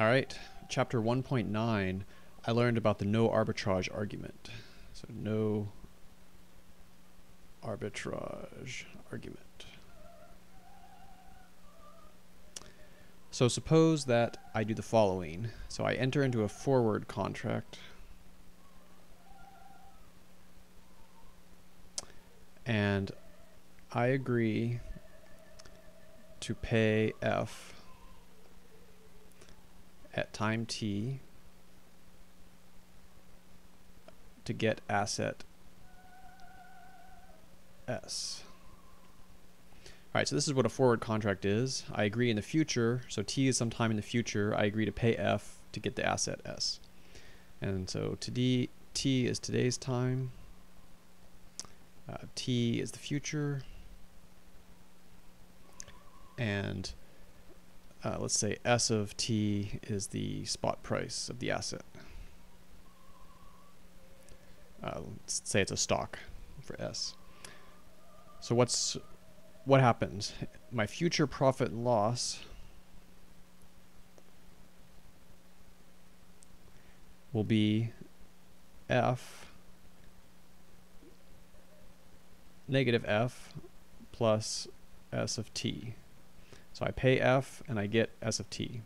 All right, chapter 1.9, I learned about the no arbitrage argument. So no arbitrage argument. So suppose that I do the following. So I enter into a forward contract. And I agree to pay F at time t to get asset S. All right, so this is what a forward contract is. I agree in the future, so t is sometime in the future, I agree to pay f to get the asset s. And so today, t is today's time, uh, t is the future, and uh, let's say S of T is the spot price of the asset. Uh, let's say it's a stock for S. So what's what happens? My future profit and loss will be F negative F plus S of T. So I pay F and I get S of T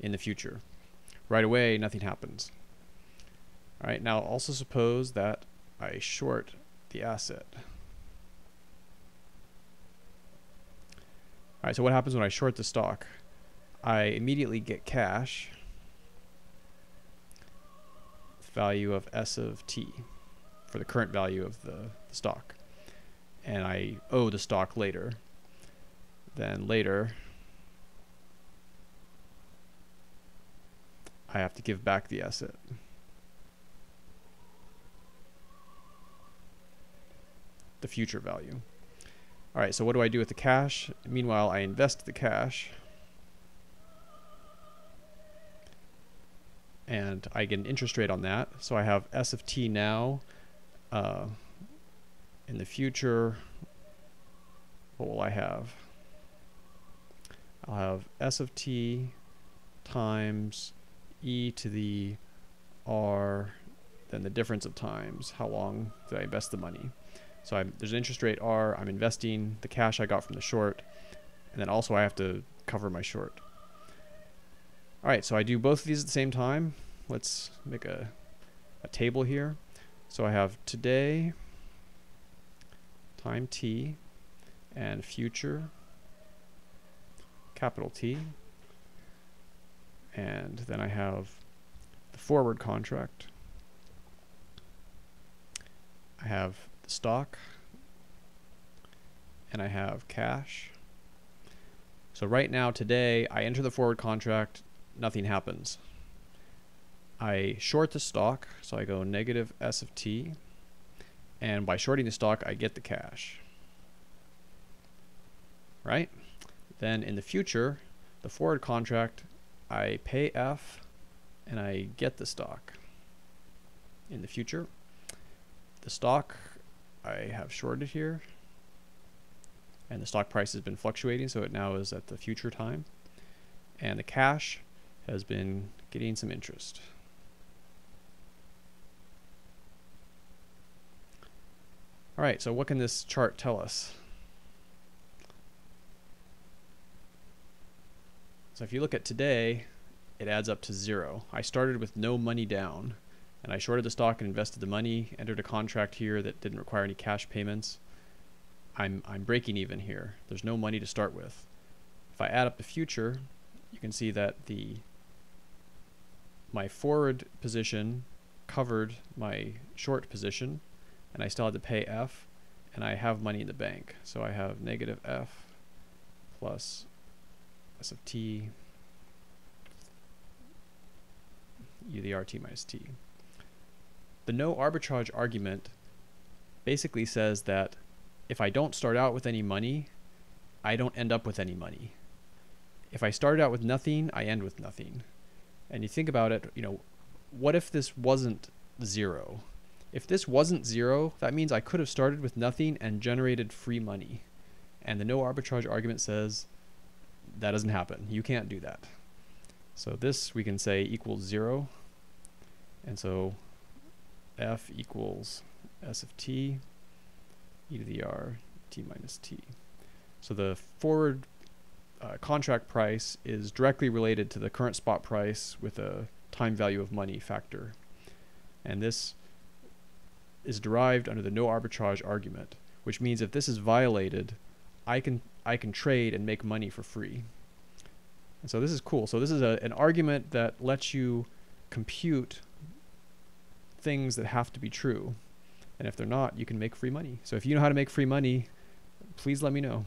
in the future. Right away, nothing happens. All right, now also suppose that I short the asset. All right, so what happens when I short the stock? I immediately get cash, value of S of T for the current value of the, the stock. And I owe the stock later. Then later, I have to give back the asset. The future value. All right, so what do I do with the cash? Meanwhile, I invest the cash. And I get an interest rate on that. So I have S of T now. Uh, in the future, what will I have? I'll have S of T times E to the R, then the difference of times. How long did I invest the money? So I'm, there's an interest rate R. I'm investing the cash I got from the short, and then also I have to cover my short. All right, so I do both of these at the same time. Let's make a, a table here. So I have today, time t, and future, capital T. And then I have the forward contract. I have the stock. And I have cash. So right now, today, I enter the forward contract, nothing happens. I short the stock, so I go negative S of T. And by shorting the stock, I get the cash. Right? Then in the future, the forward contract, I pay F and I get the stock. In the future, the stock I have shorted here and the stock price has been fluctuating so it now is at the future time and the cash has been getting some interest. All right, so what can this chart tell us? So if you look at today, it adds up to zero. I started with no money down, and I shorted the stock and invested the money, entered a contract here that didn't require any cash payments. I'm, I'm breaking even here. There's no money to start with. If I add up the future, you can see that the my forward position covered my short position, and I still had to pay F, and I have money in the bank. So I have negative F plus S of t u the rt minus t. The no arbitrage argument basically says that if I don't start out with any money, I don't end up with any money. If I start out with nothing, I end with nothing. And you think about it, you know, what if this wasn't zero? If this wasn't zero, that means I could have started with nothing and generated free money. And the no arbitrage argument says that doesn't happen. You can't do that. So this we can say equals 0. And so f equals s of t e to the r t minus t. So the forward uh, contract price is directly related to the current spot price with a time value of money factor. And this is derived under the no arbitrage argument, which means if this is violated, I can I can trade and make money for free. And so this is cool. So this is a, an argument that lets you compute things that have to be true. And if they're not, you can make free money. So if you know how to make free money, please let me know.